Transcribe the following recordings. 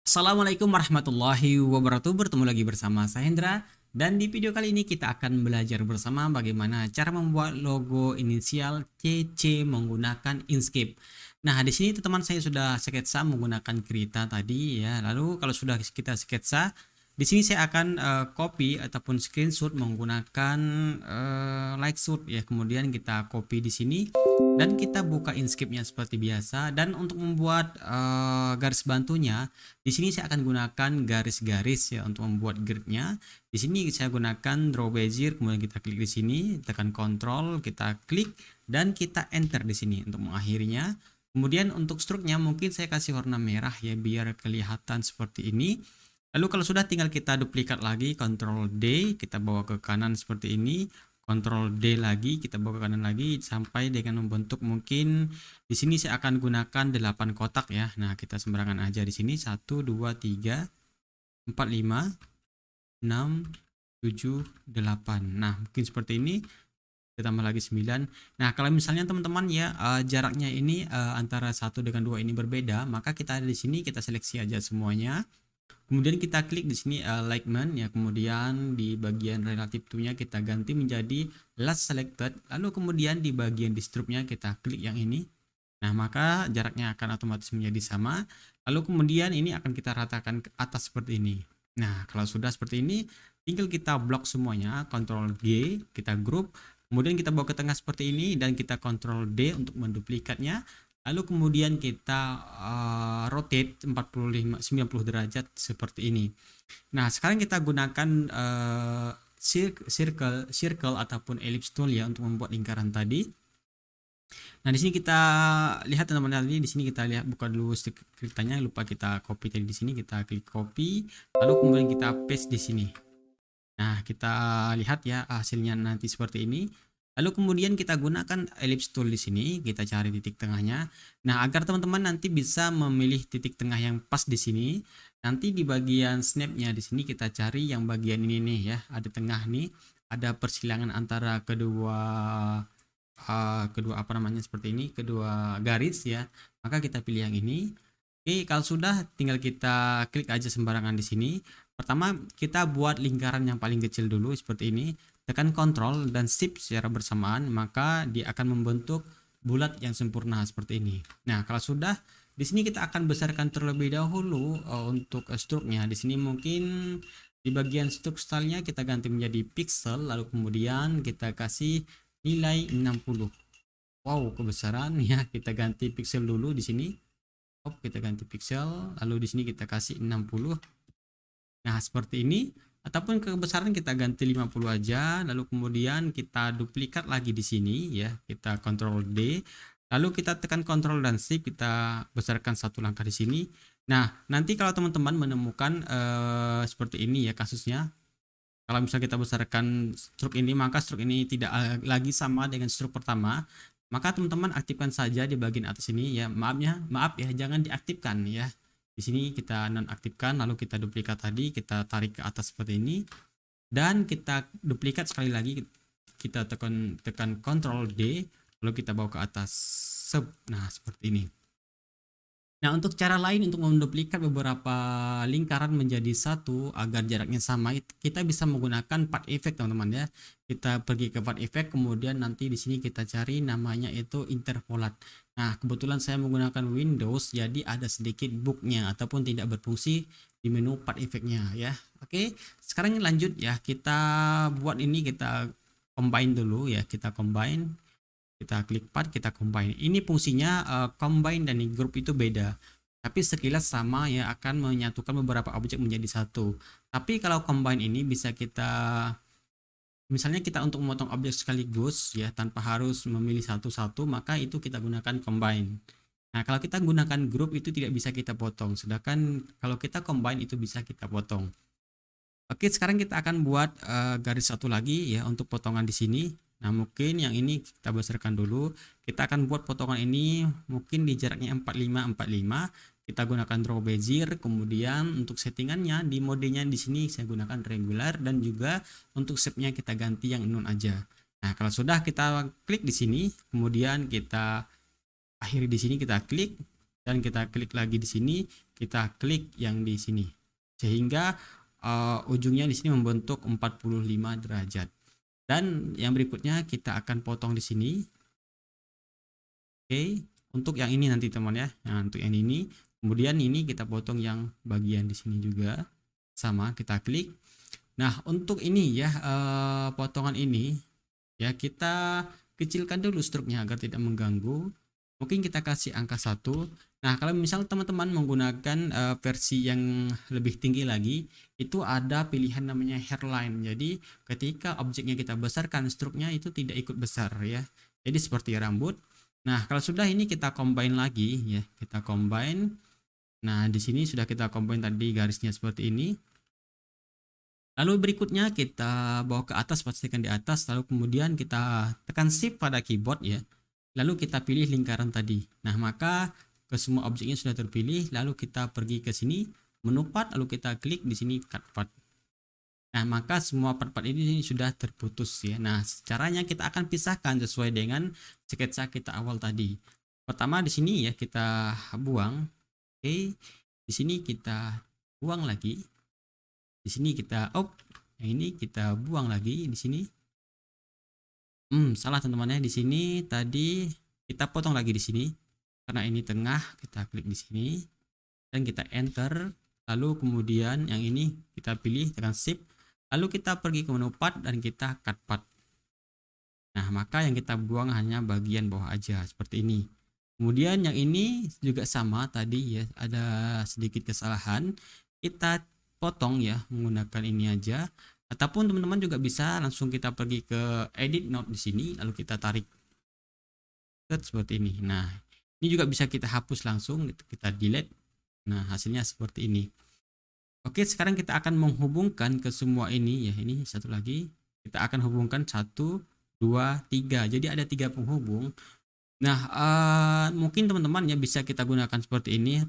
Assalamualaikum warahmatullahi wabarakatuh. Bertemu lagi bersama saya Hendra. Dan di video kali ini kita akan belajar bersama Bagaimana cara membuat logo inisial CC menggunakan Inkscape. Nah di sini teman-teman saya sudah sketsa menggunakan kereta tadi ya. Lalu kalau sudah kita sketsa di sini saya akan uh, copy ataupun screenshot menggunakan uh, like shoot ya. Kemudian kita copy di sini dan kita buka Inkscape-nya seperti biasa dan untuk membuat uh, garis bantunya di sini saya akan gunakan garis-garis ya untuk membuat gridnya. Di sini saya gunakan draw bezier kemudian kita klik di sini, tekan Ctrl, kita klik dan kita enter di sini untuk mengakhirinya. Kemudian untuk struknya mungkin saya kasih warna merah ya biar kelihatan seperti ini. Lalu kalau sudah tinggal kita duplikat lagi Ctrl D, kita bawa ke kanan seperti ini. Ctrl D lagi, kita bawa ke kanan lagi sampai dengan membentuk mungkin di sini saya akan gunakan 8 kotak ya. Nah, kita sembarangan aja di sini 1 2 3 4 5 6 7 8. Nah, mungkin seperti ini. Kita tambah lagi 9. Nah, kalau misalnya teman-teman ya uh, jaraknya ini uh, antara satu dengan dua ini berbeda, maka kita ada di sini kita seleksi aja semuanya kemudian kita klik di sini alignment ya. Kemudian di bagian relative to-nya kita ganti menjadi last selected. Lalu kemudian di bagian distribnya kita klik yang ini. Nah maka jaraknya akan otomatis menjadi sama. Lalu kemudian ini akan kita ratakan ke atas seperti ini. Nah kalau sudah seperti ini tinggal kita blok semuanya. Ctrl G kita group. Kemudian kita bawa ke tengah seperti ini dan kita Ctrl D untuk menduplikatnya lalu kemudian kita uh, rotate 45 90 derajat seperti ini. Nah sekarang kita gunakan uh, circle circle ataupun ellipse tool ya untuk membuat lingkaran tadi. Nah di sini kita lihat teman-teman tadi di sini kita lihat buka dulu ceritanya lupa kita copy tadi di sini kita klik copy. Lalu kemudian kita paste di sini. Nah kita lihat ya hasilnya nanti seperti ini Lalu kemudian kita gunakan ellipse tool di sini, kita cari titik tengahnya. Nah, agar teman-teman nanti bisa memilih titik tengah yang pas di sini, nanti di bagian snapnya di sini kita cari yang bagian ini nih ya, ada tengah nih, ada persilangan antara kedua uh, kedua apa namanya seperti ini, kedua garis ya. Maka kita pilih yang ini. Oke, kalau sudah tinggal kita klik aja sembarangan di sini. Pertama, kita buat lingkaran yang paling kecil dulu seperti ini tekan Ctrl dan Shift secara bersamaan maka dia akan membentuk bulat yang sempurna seperti ini. Nah, kalau sudah di sini kita akan besarkan terlebih dahulu uh, untuk struknya. Di sini mungkin di bagian struk stylenya kita ganti menjadi pixel lalu kemudian kita kasih nilai 60. Wow, kebesaran ya. Kita ganti pixel dulu di sini. Oh, kita ganti pixel lalu di sini kita kasih 60. Nah, seperti ini ataupun kebesaran kita ganti 50 aja lalu kemudian kita duplikat lagi di sini ya. Kita Ctrl D lalu kita tekan Ctrl dan Shift kita besarkan satu langkah di sini. Nah nanti kalau teman-teman menemukan uh, seperti ini ya kasusnya. Kalau misalnya kita besarkan struk ini maka struk ini tidak uh, lagi sama dengan struk pertama maka teman-teman aktifkan saja di bagian atas ini ya. Maafnya maaf ya jangan diaktifkan ya di sini kita nonaktifkan lalu kita duplikat tadi kita tarik ke atas seperti ini. Dan kita duplikat sekali lagi kita tekan tekan Ctrl D lalu kita bawa ke atas sub. Nah seperti ini Nah, untuk cara lain untuk menduplikat beberapa lingkaran menjadi satu agar jaraknya sama, kita bisa menggunakan part effect, teman-teman ya. Kita pergi ke part effect, kemudian nanti di sini kita cari namanya itu interpolat. Nah, kebetulan saya menggunakan Windows, jadi ada sedikit bugnya ataupun tidak berfungsi di menu part effect-nya ya. Oke, sekarang lanjut ya. Kita buat ini kita combine dulu ya, kita combine kita klik part kita combine. Ini fungsinya uh, combine dan group itu beda. Tapi sekilas sama ya akan menyatukan beberapa objek menjadi satu. Tapi kalau combine ini bisa kita misalnya kita untuk memotong objek sekaligus ya tanpa harus memilih satu-satu maka itu kita gunakan combine. Nah kalau kita gunakan group itu tidak bisa kita potong. Sedangkan kalau kita combine itu bisa kita potong. Oke sekarang kita akan buat uh, garis satu lagi ya untuk potongan di sini Nah mungkin yang ini kita besarkan dulu. Kita akan buat potongan ini mungkin di jaraknya 4545. Kita gunakan draw bezier. Kemudian untuk settingannya di modenya di sini saya gunakan regular dan juga untuk shape-nya kita ganti yang nun aja. Nah kalau sudah kita klik di sini, kemudian kita akhiri di sini kita klik. dan kita klik lagi di sini kita klik yang di sini sehingga uh, ujungnya di sini membentuk 45 derajat dan yang berikutnya kita akan potong di sini. Oke untuk yang ini nanti teman ya. Nah, untuk yang ini. Kemudian ini kita potong yang bagian di sini juga. Sama kita klik. Nah untuk ini ya uh, potongan ini ya kita kecilkan dulu struknya agar tidak mengganggu. Mungkin kita kasih angka satu nah kalau misal teman-teman menggunakan uh, versi yang lebih tinggi lagi itu ada pilihan namanya hairline. Jadi ketika objeknya kita besarkan struknya itu tidak ikut besar ya. Jadi seperti rambut. Nah kalau sudah ini kita combine lagi ya. Kita combine. Nah di sini sudah kita combine tadi garisnya seperti ini. Lalu berikutnya kita bawa ke atas pastikan di atas. Lalu kemudian kita tekan shift pada keyboard ya. Lalu kita pilih lingkaran tadi. Nah, maka ke semua objeknya sudah terpilih lalu kita pergi ke sini menu part lalu kita klik di sini cut part. Nah, maka semua part-part ini sudah terputus ya. Nah, caranya kita akan pisahkan sesuai dengan sketsa kita awal tadi. Pertama di sini ya kita buang. Oke. Di sini kita buang lagi di sini kita op yang ini kita buang lagi di sini hmm salah teman-teman ya di sini tadi kita potong lagi di sini karena ini tengah kita klik di sini. Dan kita enter. Lalu kemudian yang ini kita pilih tekan shift lalu kita pergi ke menu part dan kita cut part. Nah maka yang kita buang hanya bagian bawah aja seperti ini. Kemudian yang ini juga sama tadi ya. Ada sedikit kesalahan. Kita potong ya menggunakan ini aja. Ataupun teman-teman juga bisa langsung kita pergi ke edit note di sini lalu kita tarik. Seperti ini. Nah ini juga bisa kita hapus langsung gitu. kita delete. Nah hasilnya seperti ini. Oke sekarang kita akan menghubungkan ke semua ini. Ya ini satu lagi. Kita akan hubungkan satu dua tiga. Jadi ada tiga penghubung. Nah uh, mungkin teman-teman ya bisa kita gunakan seperti ini.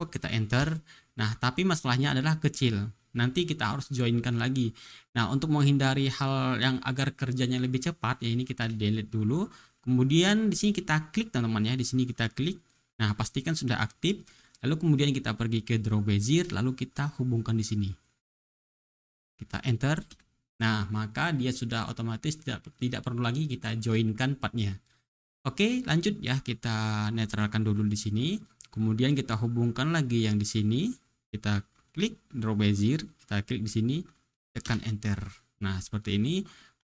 Kita enter. Nah tapi masalahnya adalah kecil. Nanti kita harus joinkan lagi. Nah untuk menghindari hal yang agar kerjanya lebih cepat ya ini kita delete dulu kemudian di sini kita klik teman-teman ya. Di sini kita klik. Nah pastikan sudah aktif. Lalu kemudian kita pergi ke draw bezier lalu kita hubungkan di sini. Kita enter. Nah maka dia sudah otomatis tidak tidak perlu lagi kita joinkan partnya. Oke lanjut ya. Kita netralkan dulu di sini. Kemudian kita hubungkan lagi yang di sini. Kita klik draw bezier. Kita klik di sini. Tekan enter. Nah seperti ini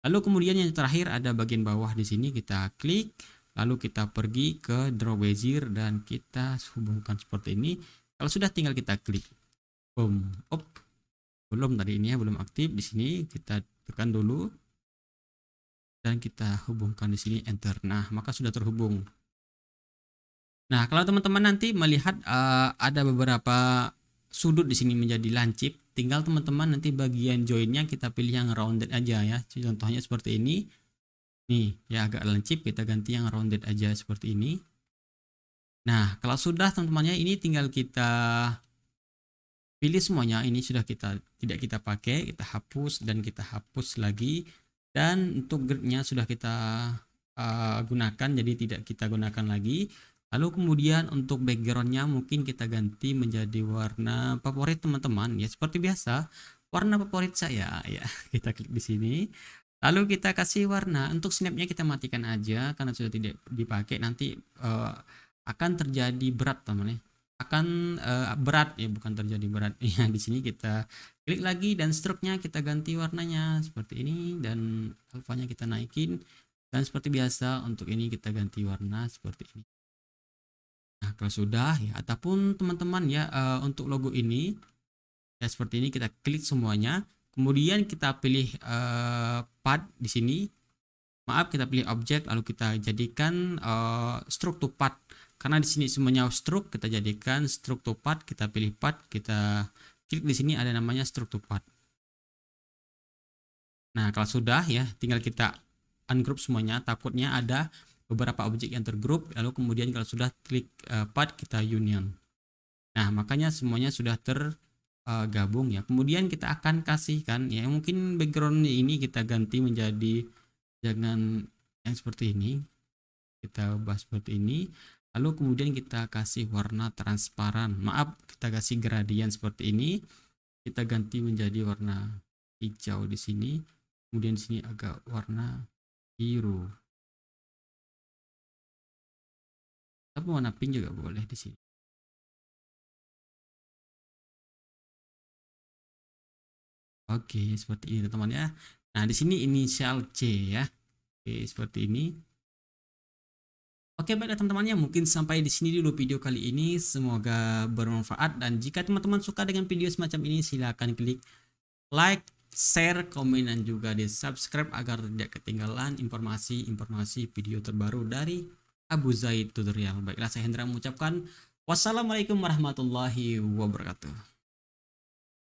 lalu kemudian yang terakhir ada bagian bawah di sini kita klik lalu kita pergi ke draw bezier dan kita hubungkan seperti ini. Kalau sudah tinggal kita klik. Boom op. Belum tadi ini ya belum aktif di sini. Kita tekan dulu. Dan kita hubungkan di sini enter. Nah maka sudah terhubung. Nah, kalau teman-teman nanti melihat uh, ada beberapa sudut di sini menjadi lancip, tinggal teman-teman nanti bagian joinnya kita pilih yang rounded aja ya. Contohnya seperti ini. Nih, ya agak lancip kita ganti yang rounded aja seperti ini. Nah, kalau sudah teman-temannya ini tinggal kita pilih semuanya. Ini sudah kita tidak kita pakai, kita hapus dan kita hapus lagi. Dan untuk gridnya sudah kita uh, gunakan, jadi tidak kita gunakan lagi Lalu kemudian untuk backgroundnya mungkin kita ganti menjadi warna favorit teman-teman. Ya seperti biasa warna favorit saya. Ya kita klik di sini. Lalu kita kasih warna. Untuk snapnya kita matikan aja karena sudah tidak dipakai. Nanti uh, akan terjadi berat teman ya. Akan uh, berat. Ya bukan terjadi berat. Ya di sini kita klik lagi dan struknya kita ganti warnanya seperti ini dan alfanya kita naikin. Dan seperti biasa untuk ini kita ganti warna seperti ini Nah, kalau sudah ya ataupun teman-teman ya uh, untuk logo ini ya seperti ini kita klik semuanya. Kemudian kita pilih uh, pad di sini. Maaf, kita pilih objek lalu kita jadikan uh, struktur pad. Karena di sini semuanya struk, kita jadikan struktur pad, kita pilih pad, kita klik di sini ada namanya struktur pad. Nah, kalau sudah ya, tinggal kita ungroup semuanya. Takutnya ada beberapa objek yang tergrup lalu kemudian kalau sudah klik uh, part kita union. Nah makanya semuanya sudah tergabung uh, ya. Kemudian kita akan kasihkan ya mungkin background ini kita ganti menjadi jangan yang seperti ini. Kita ubah seperti ini. Lalu kemudian kita kasih warna transparan. Maaf kita kasih gradient seperti ini. Kita ganti menjadi warna hijau di sini. Kemudian di sini agak warna biru tapi warna pink juga boleh di sini Oke, seperti ini teman-teman ya. Nah, di sini inisial C ya. Oke, seperti ini. Oke baiklah teman-teman ya mungkin sampai di sini dulu video kali ini semoga bermanfaat dan jika teman-teman suka dengan video semacam ini silahkan klik like, share, komen dan juga di subscribe agar tidak ketinggalan informasi-informasi video terbaru dari Abu Zaid Tutorial. Baiklah saya Hendra mengucapkan wassalamualaikum warahmatullahi wabarakatuh.